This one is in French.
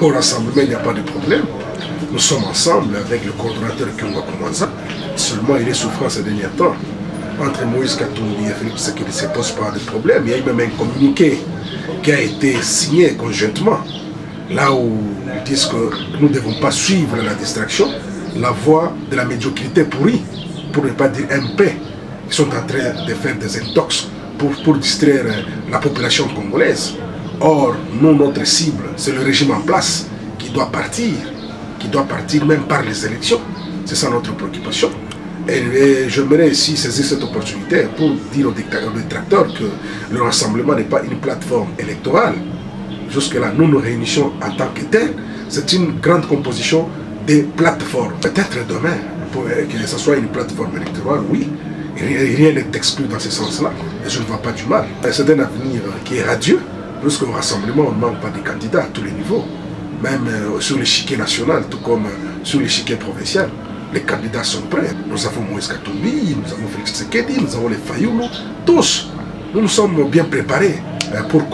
au rassemblement, il n'y a pas de problème. Nous sommes ensemble avec le coordonnateur Kyunga Koumanza. Seulement, il est souffrant ces derniers temps. Entre Moïse Katumbi et Philippe Sekeli, ça ne pose pas de problème. Il y a eu même un communiqué qui a été signé conjointement, là où ils disent que nous ne devons pas suivre la distraction, la voie de la médiocrité pourrie, pour ne pas dire MP. Ils sont en train de faire des intox pour, pour distraire la population congolaise. Or, nous, notre cible, c'est le régime en place qui doit partir, qui doit partir même par les élections. C'est ça notre préoccupation. Et, j'aimerais ici saisir cette opportunité pour dire aux détracteurs que le rassemblement n'est pas une plateforme électorale. Jusque-là, nous nous réunissons en tant que tel. C'est une grande composition des plateformes. Peut-être demain, pour que ce soit une plateforme électorale, oui, rien n'est exclu dans ce sens-là. Et je ne vois pas du mal. C'est un avenir qui est radieux, puisqu'au rassemblement, on ne manque pas de candidats à tous les niveaux. Même sur l'échiquier national, tout comme sur l'échiquier provincial les candidats sont prêts. Nous avons Moïse Katumbi, nous avons Félix Tshisekedi, nous avons les Fayoulou, tous. Nous nous sommes bien préparés pour